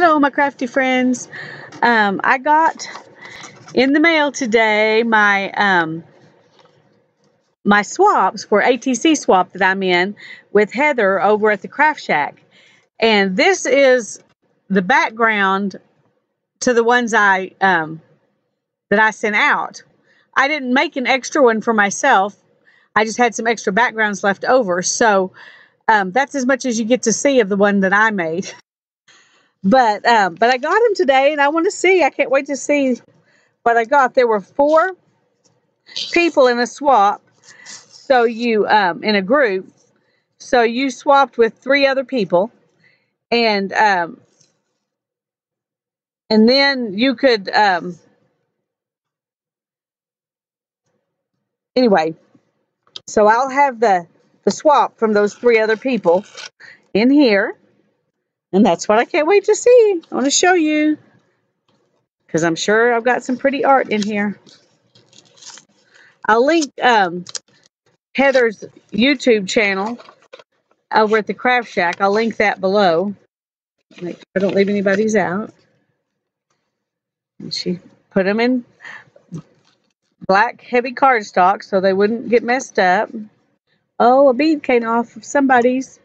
Hello, my crafty friends. Um, I got in the mail today my um, my swaps for ATC swap that I'm in with Heather over at the KraaftShaak, and this is the background to the ones I um, that I sent out. I didn't make an extra one for myself. I just had some extra backgrounds left over, so um, that's as much as you get to see of the one that I made. But um, but I got them today, and I want to see. I can't wait to see what I got. There were four people in a swap, so you um, in a group. So you swapped with three other people, and um, and then you could um, anyway. So I'll have the the swap from those three other people in here. And that's what I can't wait to see. I want to show you. Because I'm sure I've got some pretty art in here. I'll link um, Heather's YouTube channel over at the KraaftShaak. I'll link that below. Make sure I don't leave anybody's out. And she put them in black heavy cardstock so they wouldn't get messed up. Oh, a bead came off of somebody's.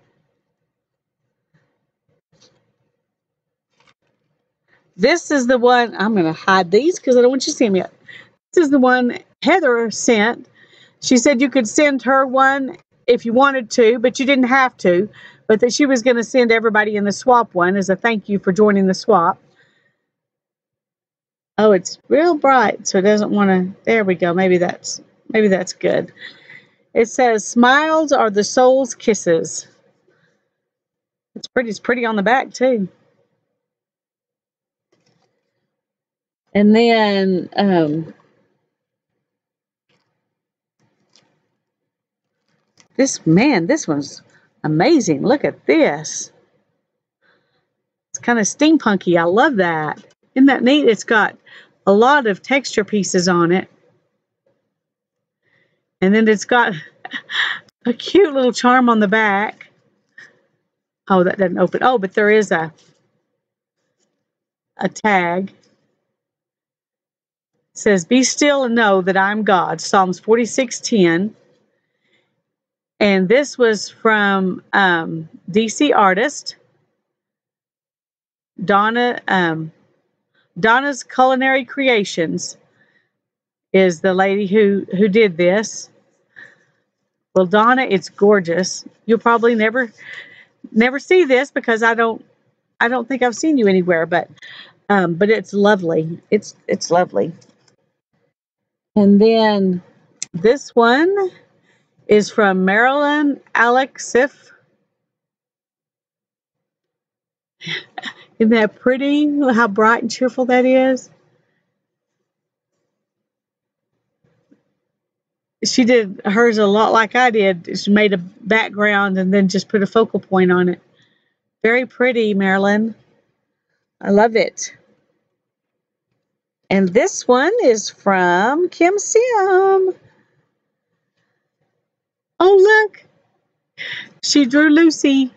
This is the one, I'm going to hide these because I don't want you to see them yet. This is the one Heather sent. She said you could send her one if you wanted to, but you didn't have to. But that she was going to send everybody in the swap one as a thank you for joining the swap. Oh, it's real bright, so it doesn't want to. There we go. Maybe that's maybe that's good. It says smiles are the soul's kisses. It's pretty. It's pretty on the back too. And then um, this man, this one's amazing. Look at this. It's kind of steampunky. I love that. Isn't that neat? It's got a lot of texture pieces on it. And then it's got a cute little charm on the back. Oh, that doesn't open. Oh, but there is a a tag says, Be still and know that I'm God. Psalms 46:10. And this was from um, DC artist Donna um, Donna's Culinary Creations is the lady who who did this. Well, Donna, it's gorgeous. You'll probably never never see this because I don't I don't think I've seen you anywhere, but um, but it's lovely. It's it's lovely. And then this one is from Marilyn Alexif. Isn't that pretty? How bright and cheerful that is. She did hers a lot like I did. She made a background and then just put a focal point on it. Very pretty, Marilyn. I love it. And this one is from Kim Sim. Oh, look. She drew Lucy.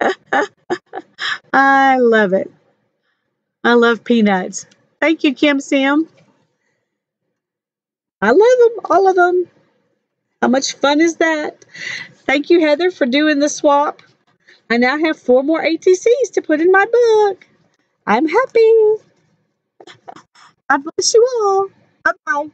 I love it. I love peanuts. Thank you, Kim Sim. I love them, all of them. How much fun is that? Thank you, Heather, for doing the swap. I now have four more ATCs to put in my book. I'm happy. God bless you all. Bye bye.